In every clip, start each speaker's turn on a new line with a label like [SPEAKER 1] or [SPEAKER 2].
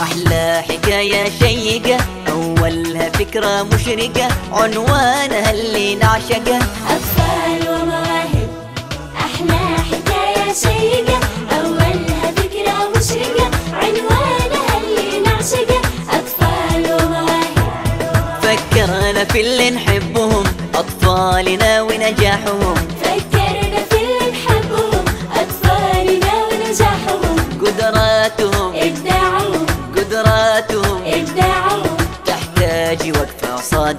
[SPEAKER 1] أحلى حكاية شيقة أولها فكرة مشرقة عنوانها اللي نعشقه.
[SPEAKER 2] أطفال ومواهب أحلى حكاية شيقة أولها فكرة مشرقة عنوانها اللي نعشقه. أطفال ومواهب.
[SPEAKER 1] فكرنا في اللي نحبهم أطفالنا ونجاحهم.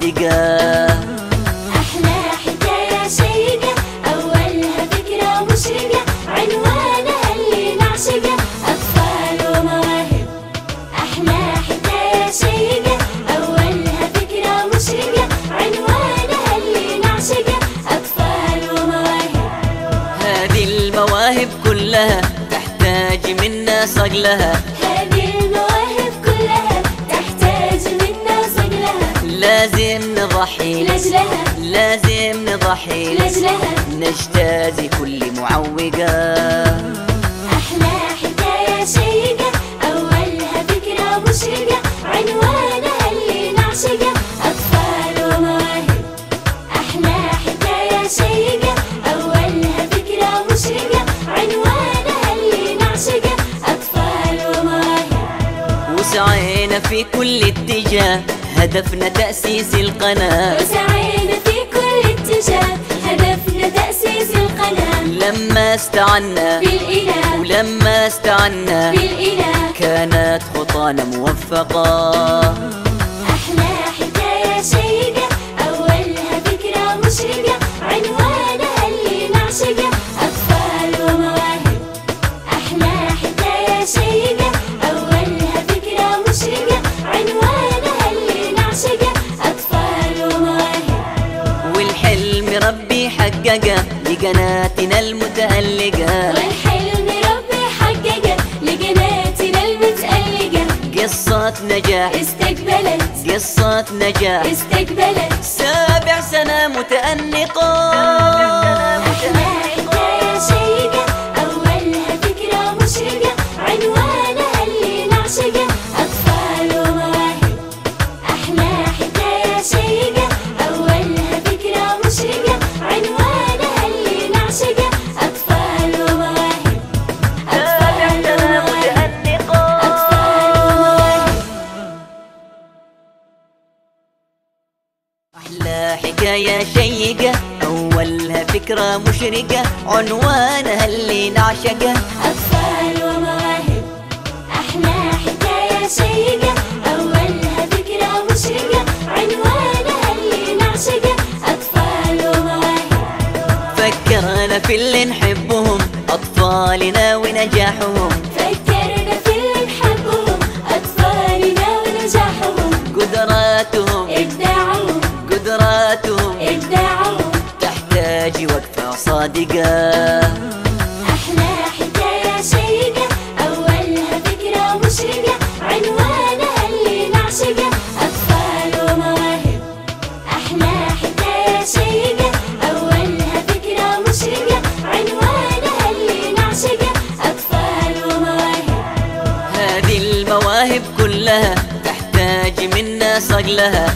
[SPEAKER 1] صادقة.
[SPEAKER 2] أحلى حكاية شيقة أولها فكرة مشرقة عنوانها اللي نعشقه أطفال ومواهب. أحلى حكاية شيقة أولها فكرة مشرقة عنوانها اللي نعشقه أطفال ومواهب.
[SPEAKER 1] هذه المواهب كلها تحتاج منا صقلها.
[SPEAKER 2] لأجلها
[SPEAKER 1] نجتازي كل معوقة.
[SPEAKER 2] أحلى حكاية شيقة أولها فكرة مشرقة عنوانها اللي نعشقه. أطفال ومواهب أحلى حكاية شيقة أولها فكرة مشرقة عنوانها اللي نعشقه. أطفال ومواهب.
[SPEAKER 1] وسعينا في كل اتجاه هدفنا تأسيس القناة.
[SPEAKER 2] وسعينا في هدفنا تأسيس القناة.
[SPEAKER 1] لما استعنا
[SPEAKER 2] بالإله.
[SPEAKER 1] ولما استعنا
[SPEAKER 2] بالإله.
[SPEAKER 1] كانت خطانا موفقة. حققه لقناتنا المتألقة.
[SPEAKER 2] والحلم ربي حققه لقناتنا المتألقة.
[SPEAKER 1] قصة نجاح.
[SPEAKER 2] استقبلت.
[SPEAKER 1] قصة نجاح.
[SPEAKER 2] استقبلت.
[SPEAKER 1] سابع سنة متأنقة
[SPEAKER 2] أحلى أحلى حكاية شيقة أولها فكرة مشرقة عنوانها اللي نعشقه. أطفال ومواهب
[SPEAKER 1] أحلى حكاية شيقة أولها فكرة مشرقة عنوانها اللي نعشقه.
[SPEAKER 2] أطفال ومواهب.
[SPEAKER 1] فكرنا في اللي نحبهم أطفالنا ونجاحهم.
[SPEAKER 2] فكرنا في اللي نحبهم أطفالنا ونجاحهم.
[SPEAKER 1] قدراتهم صادقة.
[SPEAKER 2] أحلى حكاية شيقة أولها فكرة مشرقة عنوانها اللي نعشقه. أطفال ومواهب. أحلى حكاية شيقة أولها فكرة مشرقة عنوانها اللي نعشقه. أطفال ومواهب.
[SPEAKER 1] هذه المواهب كلها تحتاج منا صقلها.